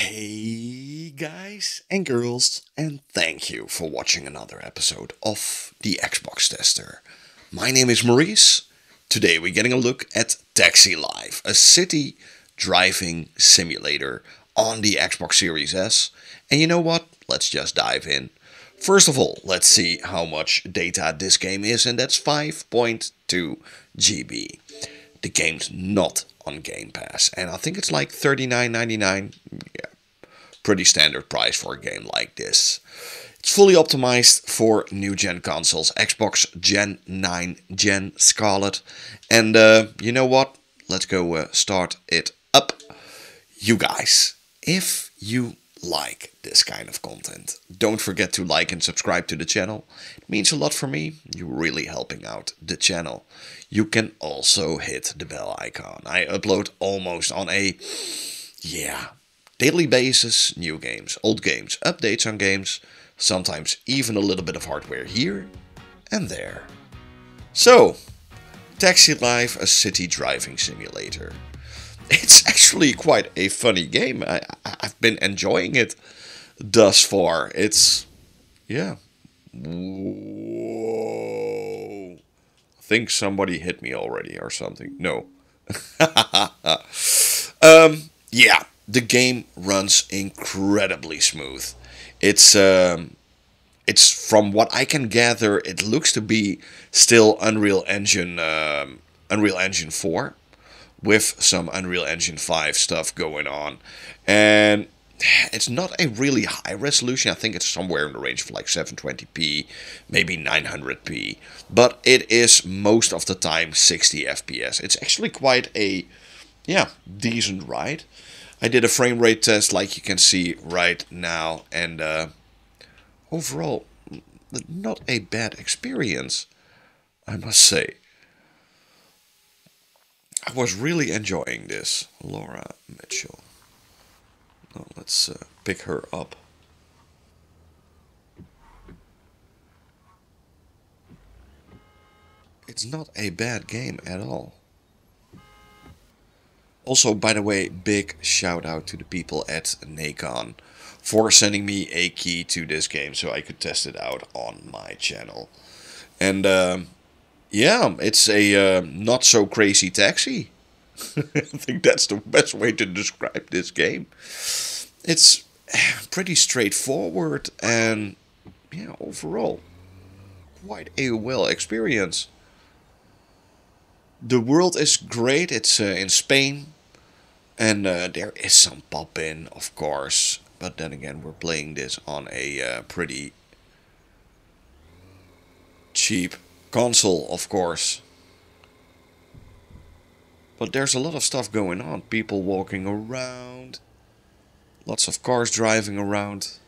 Hey guys and girls, and thank you for watching another episode of the Xbox Tester. My name is Maurice. Today we're getting a look at Taxi Life, a city driving simulator on the Xbox Series S. And you know what? Let's just dive in. First of all, let's see how much data this game is, and that's 5.2 GB. The game's not on Game Pass, and I think it's like $39.99. Yeah, pretty standard price for a game like this. It's fully optimized for new gen consoles, Xbox Gen 9, Gen Scarlett, and uh, you know what? Let's go uh, start it up. You guys, if you like this kind of content. Don't forget to like and subscribe to the channel. It means a lot for me. You're really helping out the channel. You can also hit the bell icon. I upload almost on a, yeah, daily basis new games, old games, updates on games, sometimes even a little bit of hardware here and there. So, Taxi Life, a city driving simulator it's actually quite a funny game. I, I've been enjoying it thus far. It's, yeah. Whoa. I think somebody hit me already or something. No. um, yeah, the game runs incredibly smooth. It's, um, it's from what I can gather, it looks to be still Unreal Engine, um, Unreal Engine 4 with some Unreal Engine 5 stuff going on. And it's not a really high resolution. I think it's somewhere in the range of like 720p, maybe 900p. But it is most of the time 60 FPS. It's actually quite a, yeah, decent ride. I did a frame rate test like you can see right now. And uh, overall, not a bad experience, I must say. I was really enjoying this, Laura Mitchell. Now let's uh, pick her up. It's not a bad game at all. Also, by the way, big shout out to the people at Nacon for sending me a key to this game so I could test it out on my channel. And um, yeah, it's a uh, not so crazy taxi. I think that's the best way to describe this game. It's pretty straightforward and yeah, overall quite a well experience. The world is great. It's uh, in Spain, and uh, there is some pop in, of course. But then again, we're playing this on a uh, pretty cheap console, of course. But there's a lot of stuff going on. People walking around. Lots of cars driving around.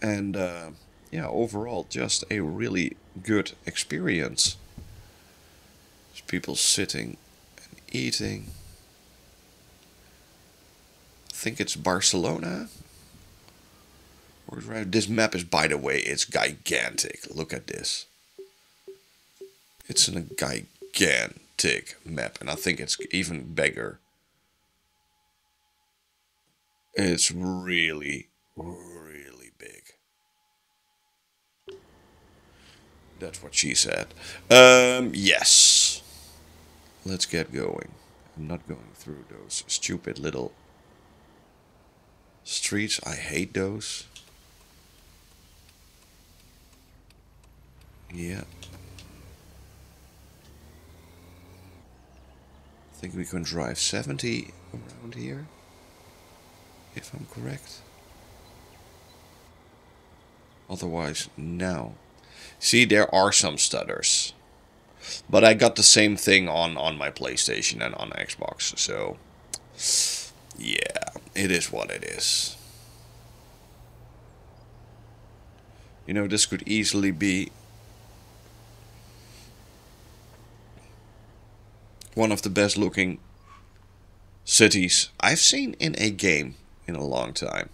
And uh, yeah, overall, just a really good experience. There's people sitting and eating. I think it's Barcelona. This map is, by the way, it's gigantic. Look at this. It's a gigantic map, and I think it's even bigger. It's really, really big. That's what she said. Um, yes. Let's get going. I'm not going through those stupid little streets. I hate those. Yeah. I think we can drive 70 around here. If I'm correct. Otherwise, no. See, there are some stutters. But I got the same thing on, on my PlayStation and on Xbox. So, yeah, it is what it is. You know, this could easily be one of the best looking cities I've seen in a game in a long time.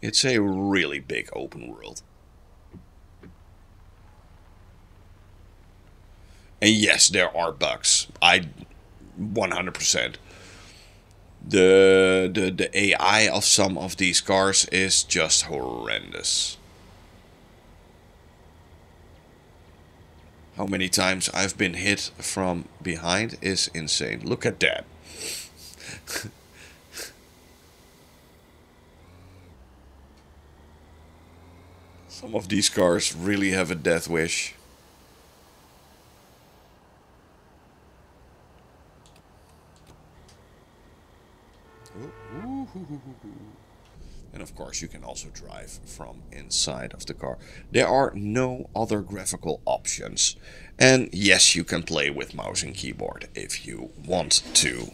It's a really big open world. And yes, there are bugs. I 100%. The, the the AI of some of these cars is just horrendous. How many times I've been hit from behind is insane. Look at that. Some of these cars really have a death wish. And of course you can also drive from inside of the car. There are no other graphical options. And yes, you can play with mouse and keyboard if you want to.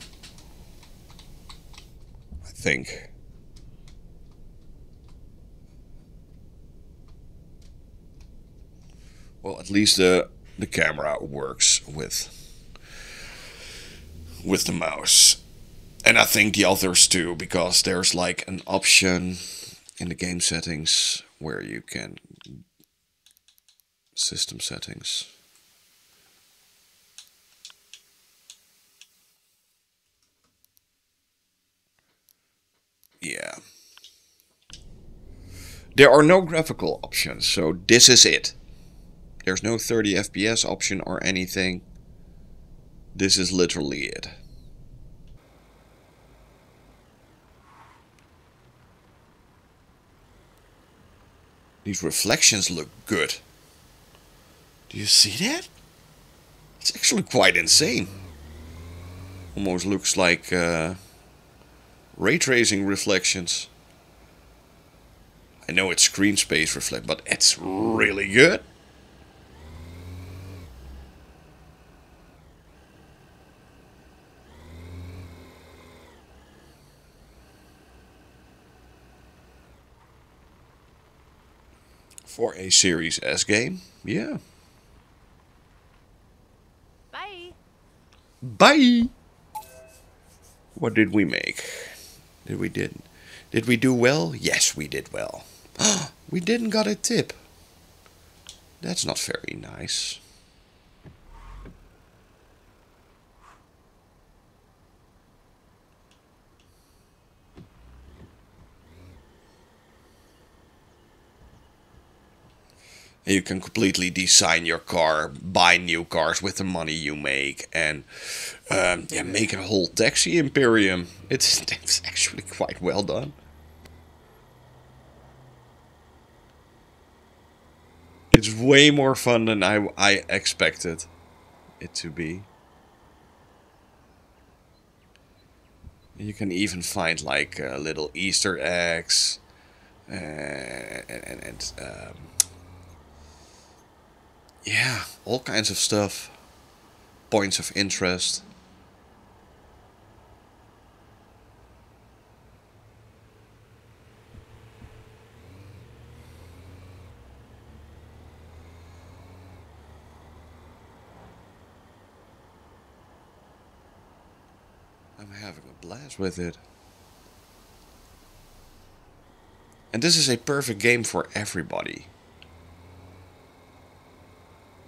I think. Well, at least the the camera works with with the mouse and I think the others too, because there's like an option in the game settings where you can system settings. Yeah. There are no graphical options, so this is it. There's no 30 FPS option or anything. This is literally it. These reflections look good. Do you see that? It's actually quite insane. Almost looks like uh, ray tracing reflections. I know it's screen space reflect, but it's really good. For a Series S game. Yeah. Bye. Bye. What did we make? Did we did did we do well? Yes, we did well. we didn't got a tip. That's not very nice. You can completely design your car, buy new cars with the money you make, and um, yeah, make a whole taxi imperium. It's it's actually quite well done. It's way more fun than I I expected it to be. You can even find like uh, little Easter eggs uh, and, and, and um, yeah, all kinds of stuff. Points of interest. I'm having a blast with it. And this is a perfect game for everybody.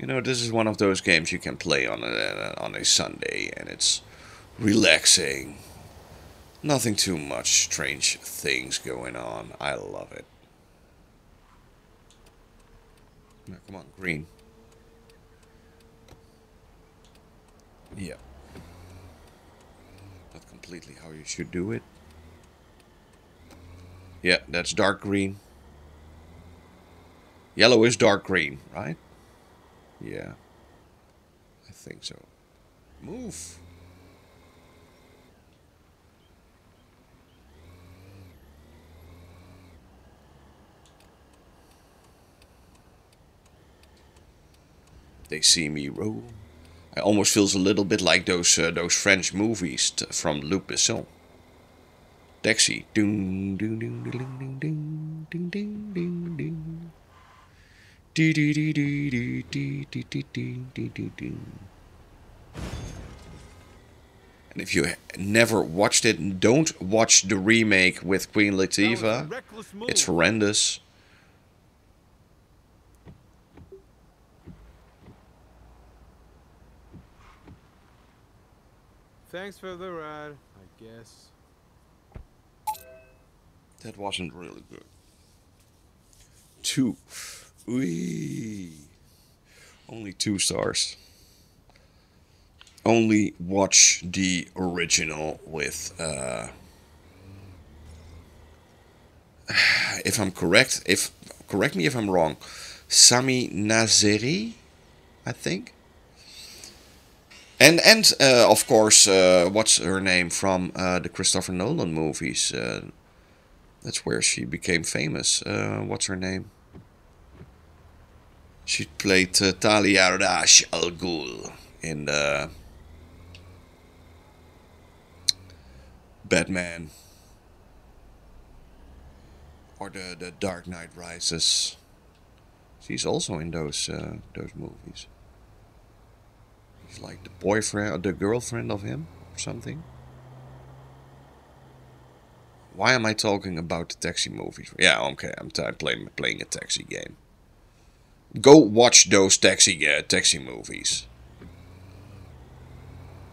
You know, this is one of those games you can play on a, on a Sunday and it's relaxing. Nothing too much strange things going on. I love it. Now, come on, green. Yeah. Not completely how you should do it. Yeah, that's dark green. Yellow is dark green, right? Yeah. I think so. Move! They see me roll. It almost feels a little bit like those uh, those French movies from Luc Besson. Taxi. Ding, ding, ding, ding, ding, ding, ding. And if you never watched it, don't watch the remake with Queen Latifah. It's horrendous. Thanks for the ride, I guess. That wasn't really good. Two. Wee. Only two stars. Only watch the original with. Uh, if I'm correct, if correct me if I'm wrong, Samy Naceri, I think. And and uh, of course, uh, what's her name from uh, the Christopher Nolan movies? Uh, that's where she became famous. Uh, what's her name? She played uh, Talia al Ghul in the Batman or the the Dark Knight Rises. She's also in those uh, those movies. She's like the boyfriend or the girlfriend of him or something. Why am I talking about the taxi movies? Yeah, okay, I'm playing playing a taxi game. Go watch those taxi uh, taxi movies.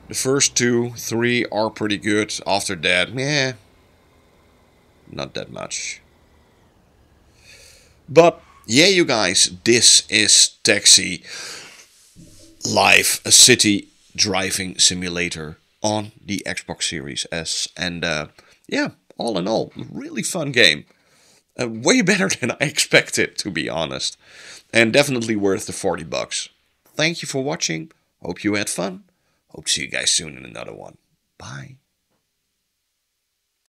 The first two, three are pretty good. After that, yeah, not that much. But yeah, you guys, this is Taxi Life, a city driving simulator on the Xbox Series S, and uh, yeah all in all, really fun game. Uh, way better than I expected, to be honest. And definitely worth the 40 bucks. Thank you for watching. Hope you had fun. Hope to see you guys soon in another one. Bye.